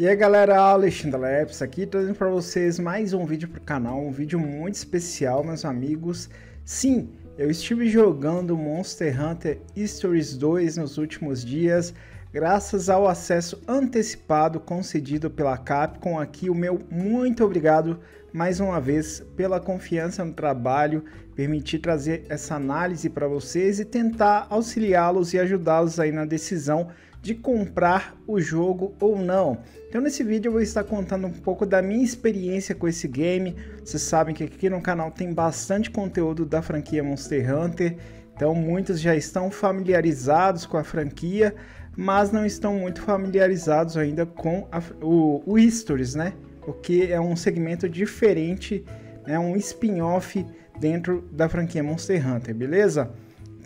E aí galera, Alexandre Leps aqui trazendo para vocês mais um vídeo para o canal, um vídeo muito especial meus amigos. Sim, eu estive jogando Monster Hunter Stories 2 nos últimos dias, graças ao acesso antecipado concedido pela Capcom aqui, o meu muito obrigado mais uma vez pela confiança no trabalho, permitir trazer essa análise para vocês e tentar auxiliá-los e ajudá-los aí na decisão de comprar o jogo ou não. Então nesse vídeo eu vou estar contando um pouco da minha experiência com esse game. Vocês sabem que aqui no canal tem bastante conteúdo da franquia Monster Hunter, então muitos já estão familiarizados com a franquia, mas não estão muito familiarizados ainda com a, o, o Histories, né? Porque é um segmento diferente, é um spin-off dentro da franquia Monster Hunter, beleza?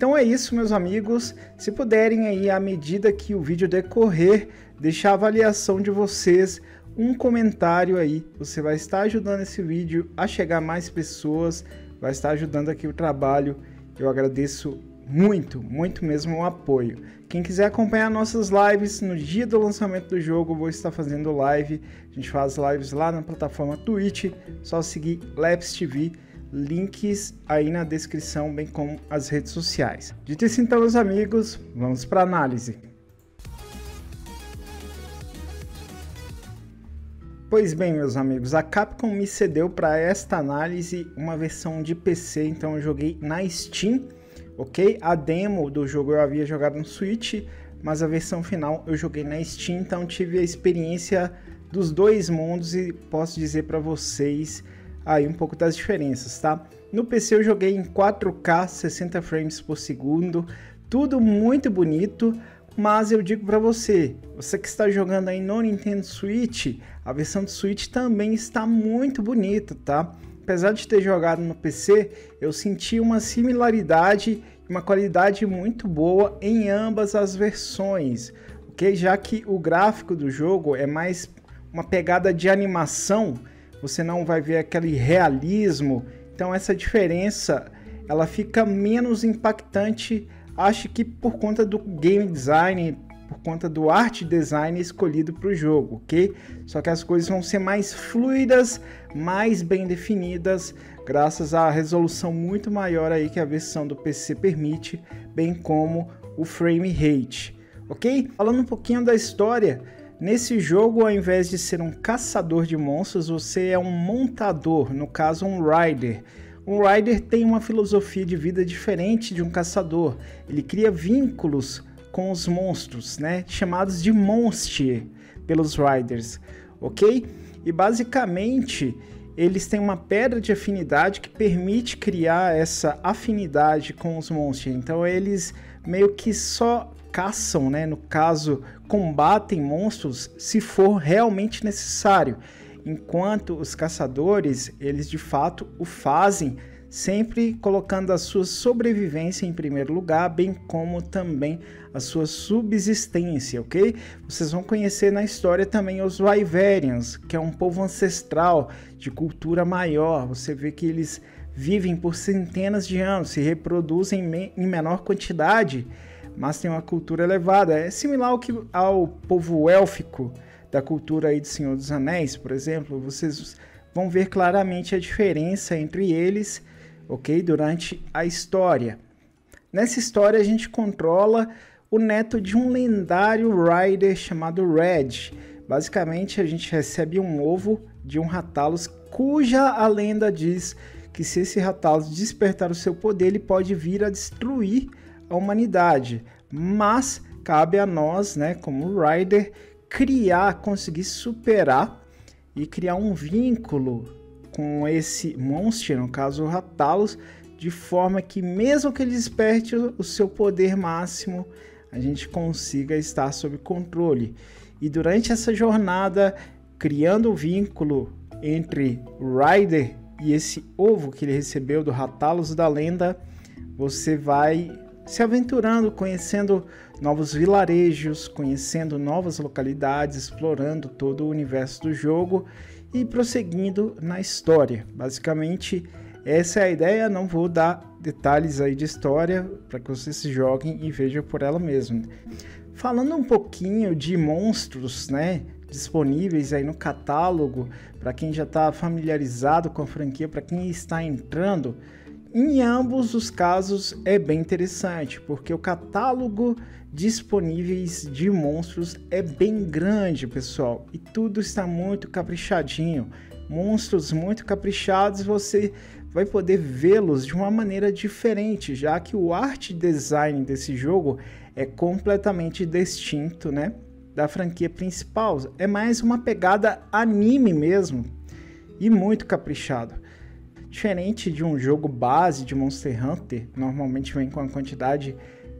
Então é isso, meus amigos. Se puderem aí, à medida que o vídeo decorrer, deixar a avaliação de vocês, um comentário aí. Você vai estar ajudando esse vídeo a chegar a mais pessoas, vai estar ajudando aqui o trabalho. Eu agradeço muito, muito mesmo o apoio. Quem quiser acompanhar nossas lives no dia do lançamento do jogo, vou estar fazendo live. A gente faz lives lá na plataforma Twitch, só seguir Labs TV links aí na descrição, bem como as redes sociais. Dito isso então, meus amigos, vamos para análise. Pois bem, meus amigos, a Capcom me cedeu para esta análise uma versão de PC, então eu joguei na Steam, ok? A demo do jogo eu havia jogado no Switch, mas a versão final eu joguei na Steam, então tive a experiência dos dois mundos e posso dizer para vocês aí um pouco das diferenças, tá? No PC eu joguei em 4K, 60 frames por segundo, tudo muito bonito, mas eu digo para você, você que está jogando aí no Nintendo Switch, a versão do Switch também está muito bonita, tá? Apesar de ter jogado no PC, eu senti uma similaridade uma qualidade muito boa em ambas as versões, ok? Já que o gráfico do jogo é mais uma pegada de animação, você não vai ver aquele realismo. Então essa diferença ela fica menos impactante, acho que por conta do game design, por conta do art design escolhido para o jogo, ok? Só que as coisas vão ser mais fluidas, mais bem definidas, graças à resolução muito maior aí que a versão do PC permite, bem como o frame rate, ok? Falando um pouquinho da história, Nesse jogo, ao invés de ser um caçador de monstros, você é um montador, no caso um rider. Um rider tem uma filosofia de vida diferente de um caçador. Ele cria vínculos com os monstros, né, chamados de monster pelos riders, ok? E basicamente eles têm uma pedra de afinidade que permite criar essa afinidade com os monstros. Então eles meio que só caçam, né? No caso, combatem monstros se for realmente necessário. Enquanto os caçadores, eles de fato o fazem sempre colocando a sua sobrevivência em primeiro lugar, bem como também a sua subsistência, ok? Vocês vão conhecer na história também os Wyverians, que é um povo ancestral de cultura maior. Você vê que eles vivem por centenas de anos, se reproduzem em menor quantidade mas tem uma cultura elevada. É similar ao, que, ao povo élfico da cultura aí de Senhor dos Anéis, por exemplo. Vocês vão ver claramente a diferença entre eles, ok? Durante a história. Nessa história a gente controla o neto de um lendário rider chamado Red. Basicamente a gente recebe um ovo de um Ratalos cuja a lenda diz que se esse Ratalos despertar o seu poder, ele pode vir a destruir a humanidade, mas cabe a nós, né, como Rider, criar, conseguir superar e criar um vínculo com esse monstro, no caso o Ratalos, de forma que mesmo que ele desperte o seu poder máximo, a gente consiga estar sob controle. E durante essa jornada, criando o vínculo entre Ryder e esse ovo que ele recebeu do Ratalos da lenda, você vai se aventurando, conhecendo novos vilarejos, conhecendo novas localidades, explorando todo o universo do jogo e prosseguindo na história. Basicamente, essa é a ideia. Não vou dar detalhes aí de história para que vocês se joguem e vejam por ela mesma. Falando um pouquinho de monstros, né? disponíveis aí no catálogo para quem já está familiarizado com a franquia, para quem está entrando. Em ambos os casos é bem interessante, porque o catálogo disponíveis de monstros é bem grande, pessoal, e tudo está muito caprichadinho. Monstros muito caprichados, você vai poder vê-los de uma maneira diferente, já que o art design desse jogo é completamente distinto, né, da franquia principal. É mais uma pegada anime mesmo e muito caprichado. Diferente de um jogo base de Monster Hunter, normalmente vem com uma quantidade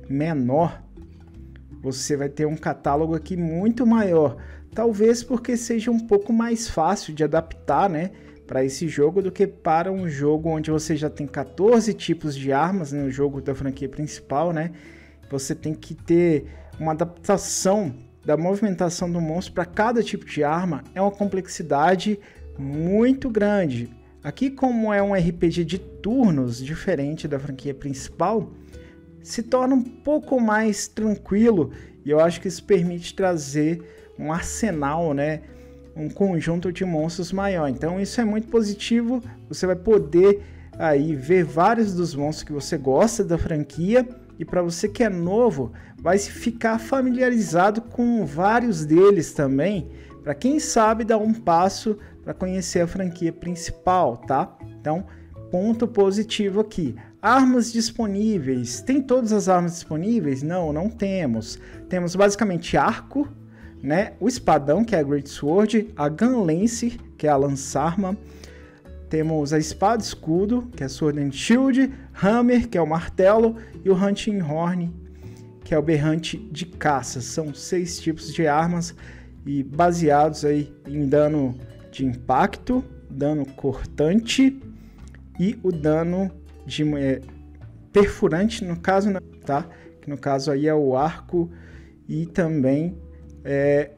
menor, você vai ter um catálogo aqui muito maior. Talvez porque seja um pouco mais fácil de adaptar, né? Para esse jogo do que para um jogo onde você já tem 14 tipos de armas no jogo da franquia principal, né? Você tem que ter uma adaptação da movimentação do monstro para cada tipo de arma. É uma complexidade muito grande. Aqui, como é um RPG de turnos diferente da franquia principal, se torna um pouco mais tranquilo e eu acho que isso permite trazer um arsenal, né? Um conjunto de monstros maior. Então isso é muito positivo. Você vai poder aí ver vários dos monstros que você gosta da franquia e para você que é novo, vai ficar familiarizado com vários deles também, para quem sabe dar um passo para conhecer a franquia principal, tá? Então, ponto positivo aqui. Armas disponíveis. Tem todas as armas disponíveis? Não, não temos. Temos basicamente arco, né? O espadão, que é a Great Sword, a Gun Lance, que é a lançarma. Temos a espada escudo, que é a Sword and Shield, Hammer, que é o martelo, e o Hunting Horn, que é o berrante de caça. São seis tipos de armas e baseados aí em dano de impacto, dano cortante e o dano de é, perfurante, no caso, tá? Que no caso aí é o arco e também é,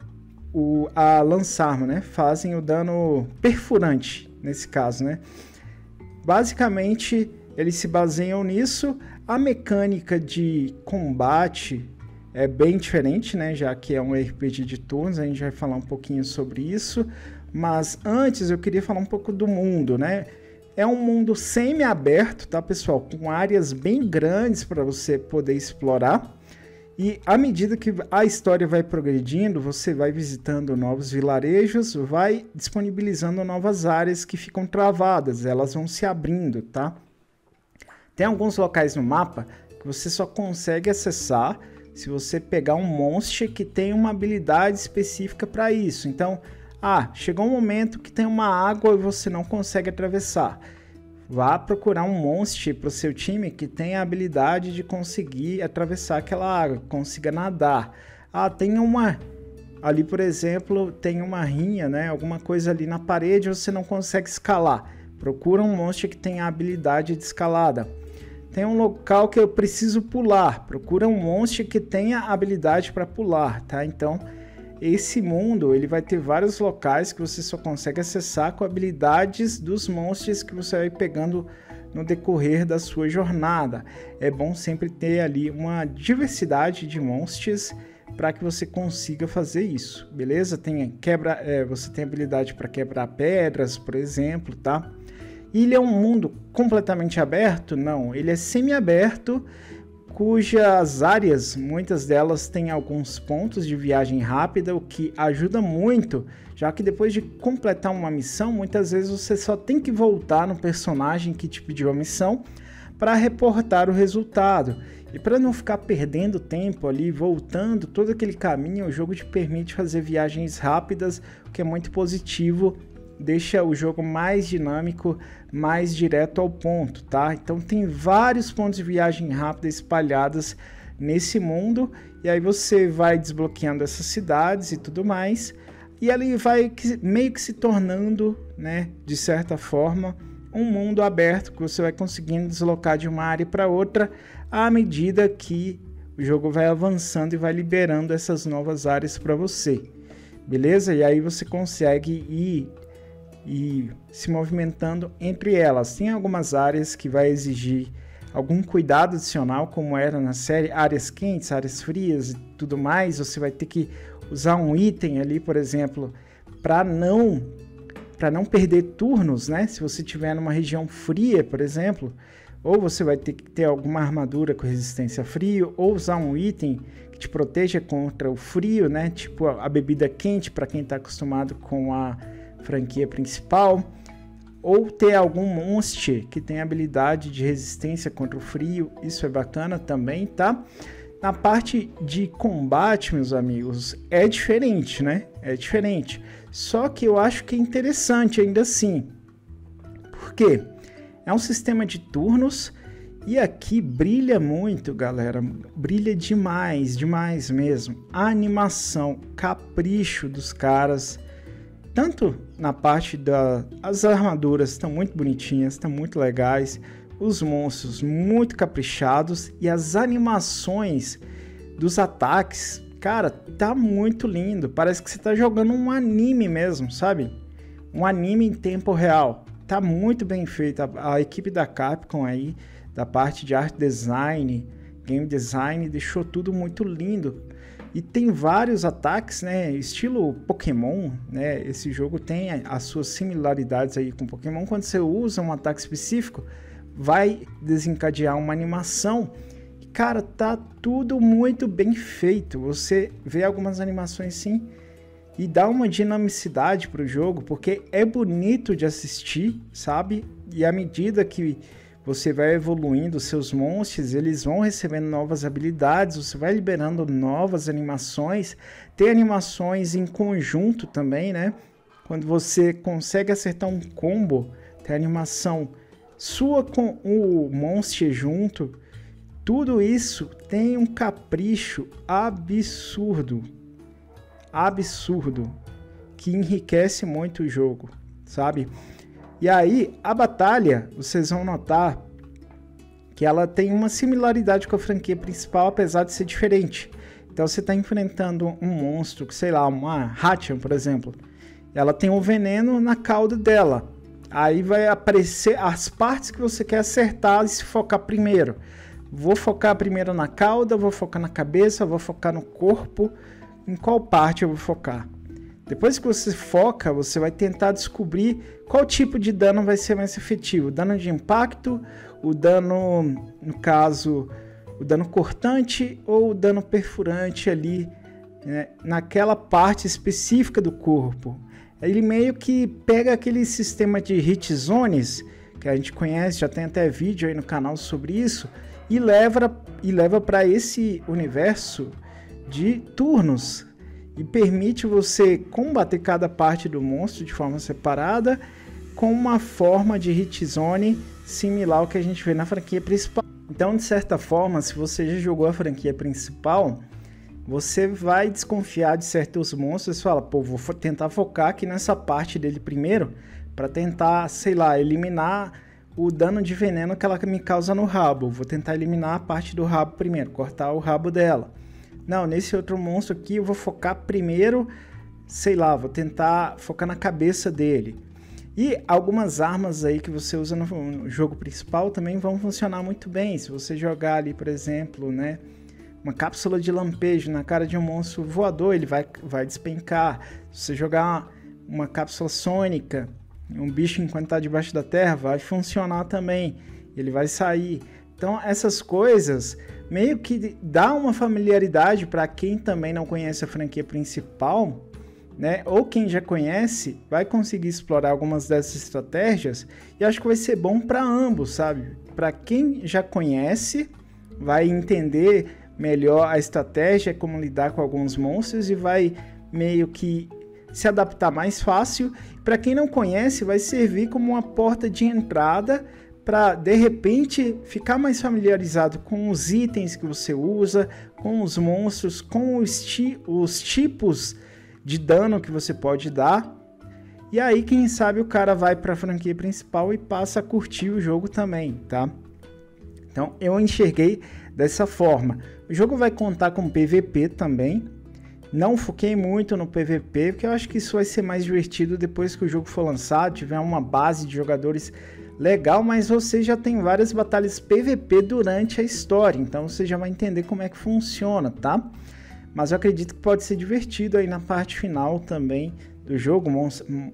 o, a lançarma, né? Fazem o dano perfurante nesse caso, né? Basicamente, eles se baseiam nisso. A mecânica de combate é bem diferente, né? Já que é um RPG de turnos, a gente vai falar um pouquinho sobre isso. Mas antes eu queria falar um pouco do mundo, né? É um mundo semi-aberto, tá, pessoal? Com áreas bem grandes para você poder explorar. E à medida que a história vai progredindo, você vai visitando novos vilarejos, vai disponibilizando novas áreas que ficam travadas, elas vão se abrindo, tá? Tem alguns locais no mapa que você só consegue acessar se você pegar um monstro que tem uma habilidade específica para isso. Então, ah, chegou um momento que tem uma água e você não consegue atravessar. Vá procurar um monstro para o seu time que tenha a habilidade de conseguir atravessar aquela água, consiga nadar. Ah, tem uma ali, por exemplo, tem uma rinha, né? Alguma coisa ali na parede você não consegue escalar. Procura um monstro que tenha a habilidade de escalada. Tem um local que eu preciso pular. Procura um monstro que tenha habilidade para pular, tá? Então, esse mundo ele vai ter vários locais que você só consegue acessar com habilidades dos monstros que você vai pegando no decorrer da sua jornada. É bom sempre ter ali uma diversidade de monstros para que você consiga fazer isso, beleza? Tem quebra, é, você tem habilidade para quebrar pedras, por exemplo, tá? Ele é um mundo completamente aberto? Não, ele é semi-aberto cujas áreas, muitas delas têm alguns pontos de viagem rápida, o que ajuda muito, já que depois de completar uma missão, muitas vezes você só tem que voltar no personagem que te pediu a missão para reportar o resultado. E para não ficar perdendo tempo ali, voltando todo aquele caminho, o jogo te permite fazer viagens rápidas, o que é muito positivo deixa o jogo mais dinâmico, mais direto ao ponto, tá? Então tem vários pontos de viagem rápida espalhados nesse mundo e aí você vai desbloqueando essas cidades e tudo mais e ali vai meio que se tornando, né, de certa forma, um mundo aberto que você vai conseguindo deslocar de uma área para outra à medida que o jogo vai avançando e vai liberando essas novas áreas para você. Beleza? E aí você consegue ir e se movimentando entre elas. Tem algumas áreas que vai exigir algum cuidado adicional, como era na série, áreas quentes, áreas frias e tudo mais. Você vai ter que usar um item ali, por exemplo, para não para não perder turnos, né? Se você tiver numa região fria, por exemplo, ou você vai ter que ter alguma armadura com resistência a frio, ou usar um item que te proteja contra o frio, né? Tipo a bebida quente para quem está acostumado com a franquia principal, ou ter algum monster que tem habilidade de resistência contra o frio, isso é bacana também, tá? Na parte de combate, meus amigos, é diferente, né? É diferente. Só que eu acho que é interessante ainda assim. Por quê? É um sistema de turnos e aqui brilha muito, galera. Brilha demais, demais mesmo. A animação, capricho dos caras. Tanto na parte das da, armaduras estão muito bonitinhas, estão muito legais os monstros muito caprichados e as animações dos ataques, cara, tá muito lindo. Parece que você tá jogando um anime mesmo, sabe? Um anime em tempo real. Tá muito bem feito. A, a equipe da Capcom aí, da parte de art design, game design, deixou tudo muito lindo. E tem vários ataques, né? Estilo Pokémon, né? Esse jogo tem as suas similaridades aí com Pokémon. Quando você usa um ataque específico, vai desencadear uma animação. Cara, tá tudo muito bem feito. Você vê algumas animações sim e dá uma dinamicidade para o jogo, porque é bonito de assistir, sabe? E à medida que você vai evoluindo seus monstros, eles vão recebendo novas habilidades, você vai liberando novas animações. Tem animações em conjunto também, né? Quando você consegue acertar um combo, tem animação sua com o Monster junto, tudo isso tem um capricho absurdo. Absurdo. Que enriquece muito o jogo, sabe? E aí, a batalha, vocês vão notar que ela tem uma similaridade com a franquia principal, apesar de ser diferente. Então você está enfrentando um monstro, sei lá, uma Hatchan, por exemplo. Ela tem um veneno na cauda dela. Aí vai aparecer as partes que você quer acertar e se focar primeiro. Vou focar primeiro na cauda, vou focar na cabeça, vou focar no corpo. Em qual parte eu vou focar? Depois que você foca, você vai tentar descobrir qual tipo de dano vai ser mais efetivo. dano de impacto, o dano, no caso, o dano cortante ou o dano perfurante ali né, naquela parte específica do corpo ele meio que pega aquele sistema de hit zones que a gente conhece, já tem até vídeo aí no canal sobre isso, e leva e leva para esse universo de turnos e permite você combater cada parte do monstro de forma separada com uma forma de hit zone similar ao que a gente vê na franquia principal. Então, de certa forma, se você já jogou a franquia principal, você vai desconfiar de certos monstros e fala, pô, vou tentar focar aqui nessa parte dele primeiro para tentar, sei lá, eliminar o dano de veneno que ela me causa no rabo. Vou tentar eliminar a parte do rabo primeiro, cortar o rabo dela. Não, nesse outro monstro aqui eu vou focar primeiro, sei lá, vou tentar focar na cabeça dele. E algumas armas aí que você usa no jogo principal também vão funcionar muito bem. Se você jogar ali, por exemplo, né, uma cápsula de lampejo na cara de um monstro voador, ele vai, vai despencar. Se você jogar uma cápsula sônica, um bicho enquanto está debaixo da terra, vai funcionar também. Ele vai sair. Então, essas coisas meio que dá uma familiaridade para quem também não conhece a franquia principal, né? Ou quem já conhece, vai conseguir explorar algumas dessas estratégias e acho que vai ser bom para ambos, sabe? Para quem já conhece, vai entender melhor a estratégia, como lidar com alguns monstros e vai meio que se adaptar mais fácil. Para quem não conhece, vai servir como uma porta de entrada para de repente ficar mais familiarizado com os itens que você usa, com os monstros, com os, ti os tipos de dano que você pode dar. E aí, quem sabe o cara vai para a franquia principal e passa a curtir o jogo também, tá? Então, eu enxerguei dessa forma. O jogo vai contar com PVP também. Não foquei muito no PVP, porque eu acho que isso vai ser mais divertido depois que o jogo for lançado, tiver uma base de jogadores legal, mas você já tem várias batalhas PVP durante a história, então você já vai entender como é que funciona, tá? mas eu acredito que pode ser divertido aí na parte final também do jogo,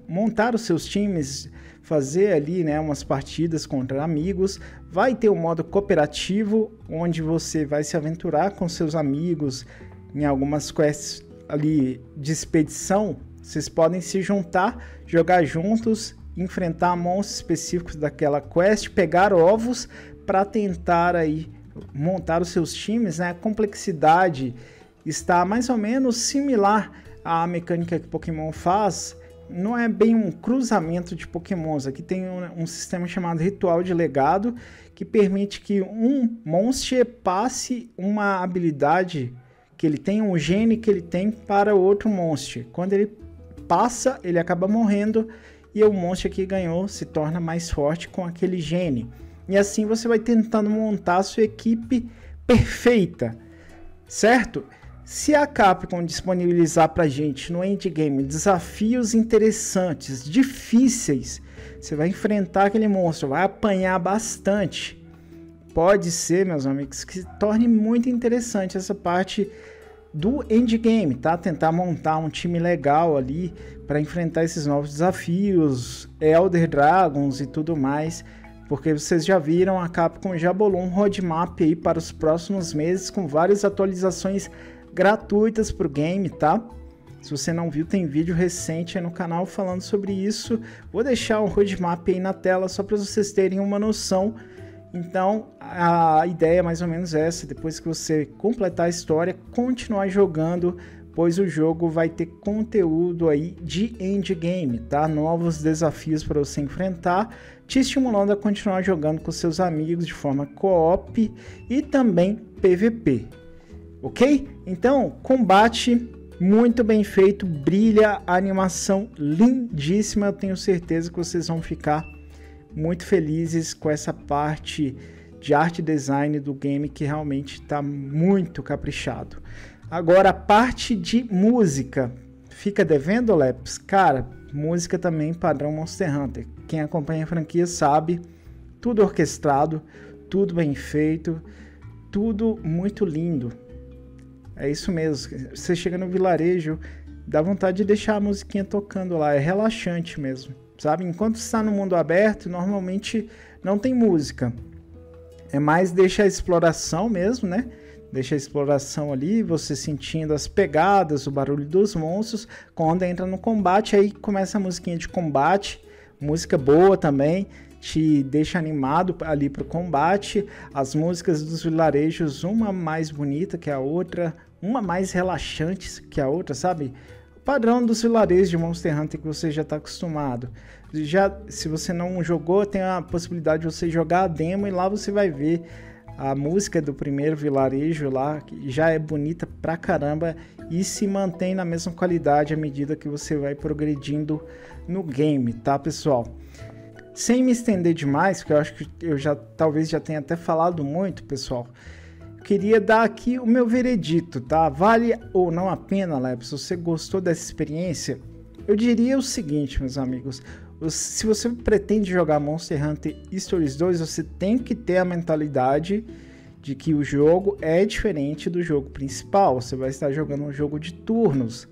montar os seus times, fazer ali, né, umas partidas contra amigos. Vai ter um modo cooperativo onde você vai se aventurar com seus amigos em algumas quests ali de expedição. Vocês podem se juntar, jogar juntos, enfrentar monstros específicos daquela quest, pegar ovos para tentar aí montar os seus times, né? A complexidade está mais ou menos similar à mecânica que Pokémon faz. Não é bem um cruzamento de Pokémons. Aqui tem um, um sistema chamado Ritual de Legado que permite que um monstro passe uma habilidade que ele tem, um gene que ele tem para outro monstro. Quando ele passa, ele acaba morrendo e o monstro que ganhou se torna mais forte com aquele gene. E assim você vai tentando montar a sua equipe perfeita, certo? Se a Capcom disponibilizar pra gente no endgame desafios interessantes, difíceis, você vai enfrentar aquele monstro, vai apanhar bastante. Pode ser, meus amigos, que se torne muito interessante essa parte do endgame, tá? Tentar montar um time legal ali para enfrentar esses novos desafios, Elder Dragons e tudo mais porque vocês já viram, a Capcom já bolou um roadmap aí para os próximos meses com várias atualizações gratuitas para o game, tá? Se você não viu, tem vídeo recente no canal falando sobre isso. Vou deixar o roadmap aí na tela só para vocês terem uma noção. Então, a ideia é mais ou menos essa, depois que você completar a história, continuar jogando pois o jogo vai ter conteúdo aí de endgame, tá? Novos desafios para você enfrentar, te estimulando a continuar jogando com seus amigos de forma co-op e também PVP. OK? Então, combate muito bem feito, brilha, animação lindíssima. Eu tenho certeza que vocês vão ficar muito felizes com essa parte de arte design do game que realmente está muito caprichado. Agora, a parte de música. Fica devendo, Leps? Cara, música também padrão Monster Hunter. Quem acompanha a franquia sabe, tudo orquestrado, tudo bem feito, tudo muito lindo. É isso mesmo. Você chega no vilarejo, dá vontade de deixar a musiquinha tocando lá, é relaxante mesmo, sabe? Enquanto está no mundo aberto, normalmente não tem música. É mais deixa a exploração mesmo, né? Deixa a exploração ali, você sentindo as pegadas, o barulho dos monstros. Quando entra no combate, aí começa a musiquinha de combate, música boa também, te deixa animado ali para o combate. As músicas dos vilarejos, uma mais bonita que a outra, uma mais relaxante que a outra, sabe? Padrão dos vilarejos de Monster Hunter que você já está acostumado. Já, se você não jogou, tem a possibilidade de você jogar a demo e lá você vai ver a música do primeiro vilarejo lá já é bonita pra caramba e se mantém na mesma qualidade à medida que você vai progredindo no game, tá, pessoal? Sem me estender demais, porque eu acho que eu já talvez já tenha até falado muito, pessoal. Queria dar aqui o meu veredito, tá? Vale ou não a pena, Lab? Se você gostou dessa experiência, eu diria o seguinte, meus amigos: se você pretende jogar Monster Hunter Stories 2, você tem que ter a mentalidade de que o jogo é diferente do jogo principal. Você vai estar jogando um jogo de turnos.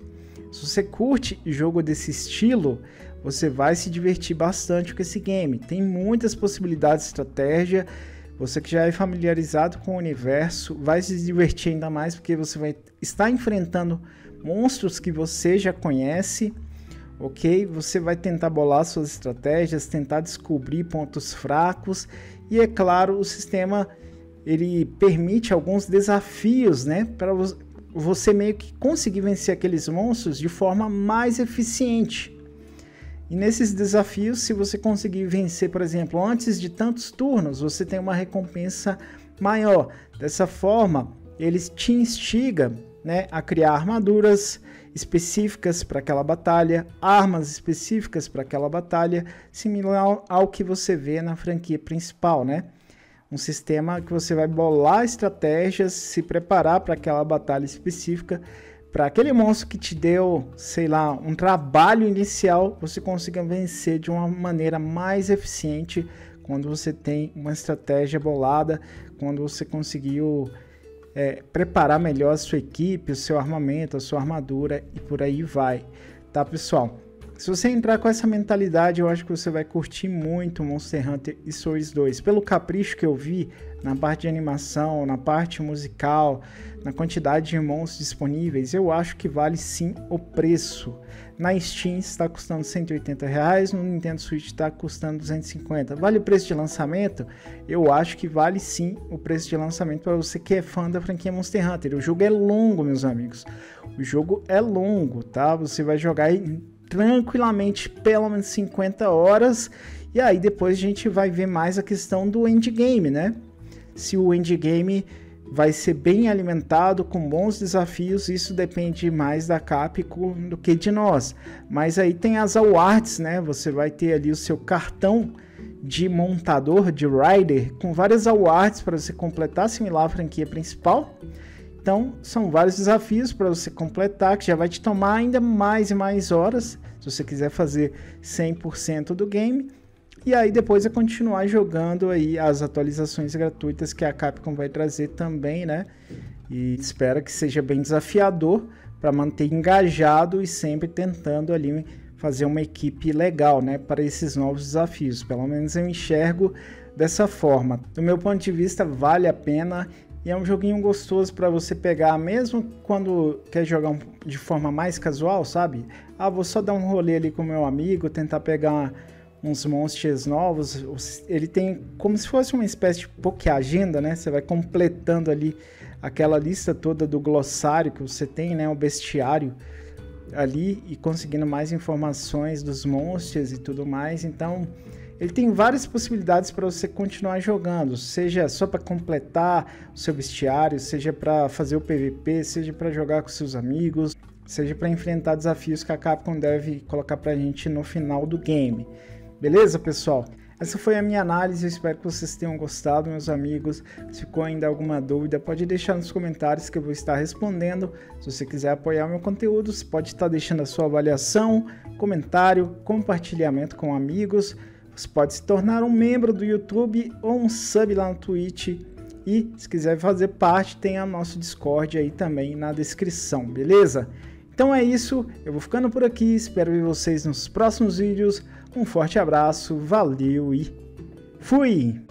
Se você curte jogo desse estilo, você vai se divertir bastante com esse game. Tem muitas possibilidades de estratégia. Você que já é familiarizado com o universo vai se divertir ainda mais porque você vai estar enfrentando monstros que você já conhece ok? Você vai tentar bolar suas estratégias, tentar descobrir pontos fracos e é claro o sistema ele permite alguns desafios, né, para você meio que conseguir vencer aqueles monstros de forma mais eficiente. E nesses desafios, se você conseguir vencer, por exemplo, antes de tantos turnos, você tem uma recompensa maior. Dessa forma, ele te instiga né, a criar armaduras, específicas para aquela batalha, armas específicas para aquela batalha, similar ao que você vê na franquia principal, né? Um sistema que você vai bolar estratégias, se preparar para aquela batalha específica, para aquele monstro que te deu, sei lá, um trabalho inicial, você consiga vencer de uma maneira mais eficiente quando você tem uma estratégia bolada, quando você conseguiu é, preparar melhor a sua equipe, o seu armamento, a sua armadura e por aí vai, tá pessoal? Se você entrar com essa mentalidade, eu acho que você vai curtir muito Monster Hunter e Souls 2. Pelo capricho que eu vi na parte de animação, na parte musical, na quantidade de monstros disponíveis, eu acho que vale sim o preço. Na Steam está custando 180 reais, no Nintendo Switch está custando 250. Vale o preço de lançamento? Eu acho que vale sim o preço de lançamento para você que é fã da franquia Monster Hunter. O jogo é longo, meus amigos. O jogo é longo, tá? Você vai jogar tranquilamente pelo menos 50 horas. E aí depois a gente vai ver mais a questão do endgame, né? Se o endgame vai ser bem alimentado com bons desafios, isso depende mais da Capcom do que de nós. Mas aí tem as awards, né? Você vai ter ali o seu cartão de montador, de rider, com várias awards para você completar, similar à franquia principal. Então, são vários desafios para você completar, que já vai te tomar ainda mais e mais horas, se você quiser fazer 100% do game. E aí depois é continuar jogando aí as atualizações gratuitas que a Capcom vai trazer também, né? E espero que seja bem desafiador para manter engajado e sempre tentando ali fazer uma equipe legal, né, para esses novos desafios. Pelo menos eu enxergo dessa forma. Do meu ponto de vista, vale a pena e é um joguinho gostoso para você pegar, mesmo quando quer jogar de forma mais casual, sabe? Ah, vou só dar um rolê ali com meu amigo, tentar pegar uns monstros novos. Ele tem como se fosse uma espécie de Poké Agenda, né? Você vai completando ali aquela lista toda do glossário que você tem, né? O bestiário ali e conseguindo mais informações dos monstros e tudo mais. Então, ele tem várias possibilidades para você continuar jogando, seja só para completar o seu bestiário, seja para fazer o PVP, seja para jogar com seus amigos, seja para enfrentar desafios que a Capcom deve colocar para a gente no final do game. Beleza, pessoal? Essa foi a minha análise, eu espero que vocês tenham gostado, meus amigos. Se ficou ainda alguma dúvida, pode deixar nos comentários que eu vou estar respondendo. Se você quiser apoiar meu conteúdo, você pode estar deixando a sua avaliação, comentário, compartilhamento com amigos. Você pode se tornar um membro do YouTube ou um sub lá no Twitch. E se quiser fazer parte, tem a nosso Discord aí também na descrição, beleza? Então é isso, eu vou ficando por aqui, espero ver vocês nos próximos vídeos. Um forte abraço, valeu e fui!